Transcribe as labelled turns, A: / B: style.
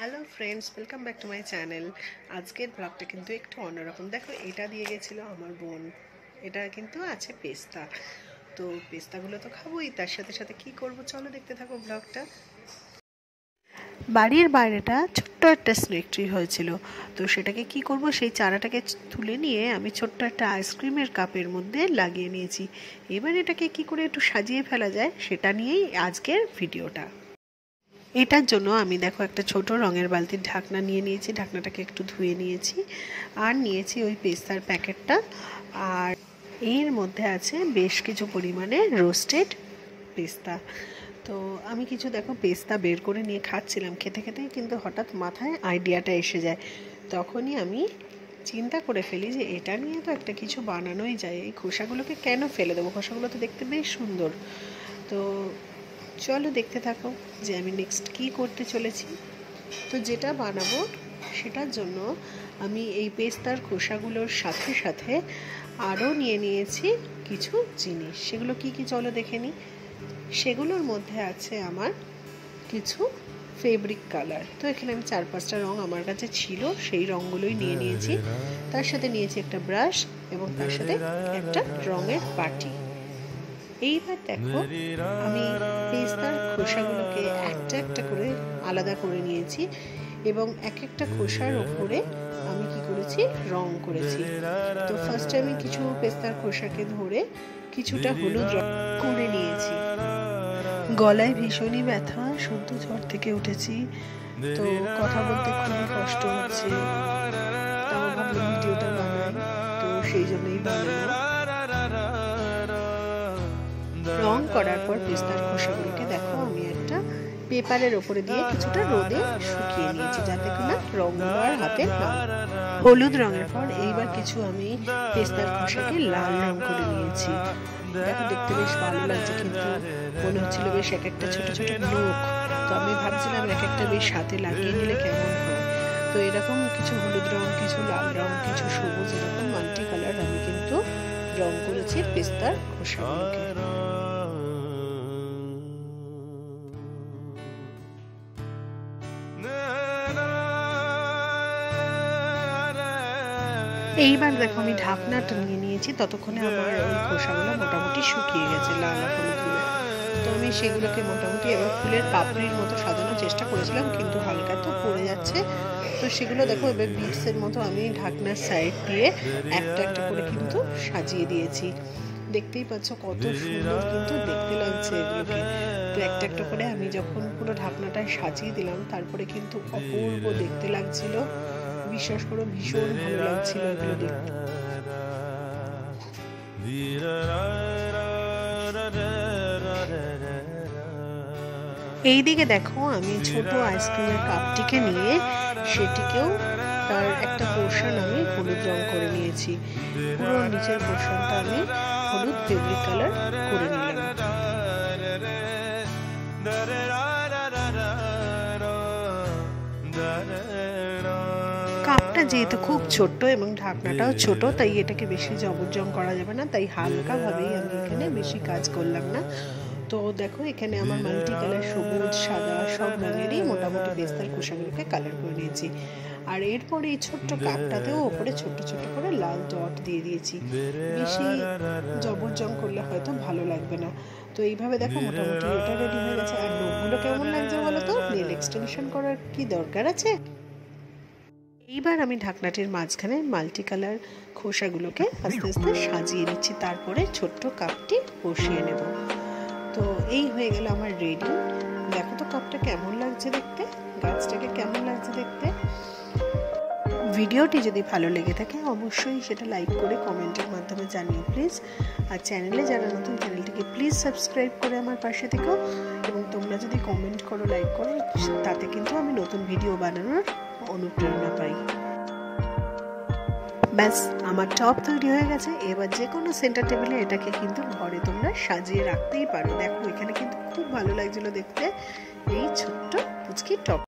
A: Hello friends welcome back to my channel আজকের ব্লগটা কিন্তু একটু অন্যরকম। দেখো, এটা দিয়ে গেছিল আমার বোন। এটা কিন্তু আছে পেস্তা। তো পেস্তাগুলো তো খাবোই, তার সাথে সাথে কি করব চলো দেখতে থাকো ব্লগটা বাড়ির বাইরেটা ছোট্ট একটা স্নেক ট্রি হয়েছিল। তো সেটাকে কি করব, সেই চারাটাকে তুলে নিয়ে আমি ছোট্ট একটা আইসক্রিমের কাপের মধ্যে লাগিয়ে নিয়েছি। এবার এটাকে কি করে একটু সাজিয়ে ফেলা যায়, সেটা নিয়েই আজকের ভিডিওটা এটার জন্য আমি দেখো একটা ছোট রঙের বালতির ঢাকনা নিয়ে নিয়েছি, ঢাকনাটাকে একটু ধুয়ে নিয়েছি আর নিয়েছি ওই পেস্তার প্যাকেটটা। আর এর মধ্যে আছে বেশ কিছু পরিমাণে রোস্টেড পেস্তা। তো আমি কিছু দেখো পেস্তা বের করে নিয়ে খাচ্ছিলাম খেতে খেতে, কিন্তু হঠাৎ মাথায় আইডিয়াটা এসে যায়। তখনই আমি চিন্তা করে ফেলি যে এটা নিয়ে তো একটা কিছু বানানোই যায়, এই খোসাগুলোকে কেন ফেলে দেবো? খোসাগুলো তো দেখতে বেশ সুন্দর। তো চলো দেখতে থাকো যে আমি নেক্সট কি করতে চলেছি। তো যেটা বানাবো সেটার জন্য আমি এই পেস্তার খোসাগুলোর সাথে সাথে আরও নিয়ে নিয়েছি কিছু জিনিস। সেগুলো কি কি চলো দেখে নিই। সেগুলোর মধ্যে আছে আমার কিছু ফেব্রিক কালার তো এখানে আমি চার পাঁচটা রং আমার কাছে ছিল, সেই রঙগুলোই নিয়ে নিয়েছি। তার সাথে নিয়েছি একটা ব্রাশ এবং তার সাথে একটা রঙের পাটি। এইবার দেখো, আমি পেস্তার খোসাগুলোকে একটা একটা করে আলাদা করে নিয়েছি এবং এক একটা খোসার ওপরে আমি কি করেছি? রং করেছি। তো ফার্স্টে আমি কিছু পেস্তার খোসাকে ধরে কিছুটা হলুদ রং করে নিয়েছি। গলায় ভীষণই ব্যথা, সদ্য ঝড় থেকে উঠেছি। তো কথা বলতে খুবই কষ্ট হচ্ছে। তাও ভাবলাম ভিডিওটা বানাই। তো সেই জন্যই বানানো করার পর পেস্তার খোসাগুলোকে দেখো, আমি একটা পেপারের ওপরে দিয়ে কিছুটা রোদে শুকিয়ে নিয়েছি যাতে কিনা রঙগুলো আর হাতে না হলুদ রঙের পর এইবার কিছু আমি পেস্তার খোসাকে লাল রং করে নিয়েছি। দেখো, দেখতে বেশ ভালো লাগছে কিন্তু। মনে হচ্ছিল বেশ এক একটা ছোট ছোট লোক। তো আমি ভাবছিলাম এক একটা বেশ হাতে লাগিয়ে নিলে কেমন হয়। তো এরকম কিছু হলুদ রং, কিছু লাল রং, কিছু সবুজ এরকম মাল্টি কালার আমি কিন্তু রং করেছি পেস্তার খোসাগুলোকে। এইবার দেখো, আমি ঢাকনাটা নিয়ে নিয়েছি, ততক্ষণে আমার ওই খোসাগুলো মোটামুটি শুকিয়ে গেছে, লাল হলুদগুলো তো আমি সেগুলোকে মোটামুটি এবার ফুলের পাপড়ির মতো সাজানোর চেষ্টা করেছিলাম, কিন্তু হালকা তো পড়ে যাচ্ছে। তো সেগুলো দেখো, এবার বিটসের মতো আমি ঢাকনার সাইড দিয়ে একটা একটা করে কিন্তু সাজিয়ে দিয়েছি। দেখতেই পাচ্ছ কত সুন্দর কিন্তু দেখতে লাগছে এগুলোকে। তো একটা একটা করে আমি যখন পুরো ঢাকনাটায় সাজিয়ে দিলাম, তারপরে কিন্তু অপূর্ব দেখতে লাগছিল। বিশ্বাস করো ভীষণ ভালো লাগছিল এগুলো দেখতে এইদিকে দেখো আমি ছোট আইসক্রিমের কাপটিকে নিয়ে সেটিকেও তার একটা পোর্শন আমি হলুদ রং করে নিয়েছি। পুরো নিচের পোর্শনটা আমি হলুদ ফেব্রিক কালার করে নিলাম কাপটা যেহেতু খুব ছোট্ট এবং ঢাকনাটাও ছোট তাই এটাকে বেশি জবরজং করা যাবে না তাই হালকাভাবেই আমি এখানে বেশি কাজ করলাম না। তো দেখো এখানে আমার মাল্টি কালার সবুজ সাদা সব রঙেরই মোটামুটি বেস্তার খোসাগুলোকে কালার করে নিয়েছি। আর এরপরে এই ছোট্ট কাপটাতেও ওপরে ছোট্ট ছোট্ট করে লাল ডট দিয়ে দিয়েছি। বেশি জবরজং করলে হয়তো ভালো লাগবে না। তো এইভাবে দেখো মোটামুটি এটা রেডি হয়ে গেছে। আর লোকগুলো কেমন লাগছে বলো তো? নেল এক্সটেনশন করার কি দরকার আছে? এইবার আমি ঢাকনাটির মাঝখানে মাল্টি কালার খোসাগুলোকে আস্তে আস্তে সাজিয়ে নিচ্ছি। তারপরে ছোট্ট কাপটি বসিয়ে নেব। তো এই হয়ে গেল আমার রেডি দেখো তো কাপটা কেমন লাগছে দেখতে, গাছটাকে কেমন লাগছে দেখতে। ভিডিওটি যদি ভালো লেগে থাকে, অবশ্যই সেটা লাইক করে কমেন্টের মাধ্যমে জানিও প্লিজ আর চ্যানেলে যারা নতুন চ্যানেলটিকে প্লিজ সাবস্ক্রাইব করে আমার পাশে থেকো। এবং তোমরা যদি কমেন্ট করো লাইক করো, তাতে কিন্তু আমি নতুন ভিডিও বানানোর অনুপ্রেরণা পাই। ব্যাস, আমার টপ তৈরি হয়ে গেছে। এবার যে কোনো সেন্টার টেবিলে এটাকে কিন্তু ঘরে তোমরা সাজিয়ে রাখতেই পারো। দেখো, এখানে কিন্তু খুব ভালো লাগছিল দেখতে। এই ছোট্ট পুচকি টপ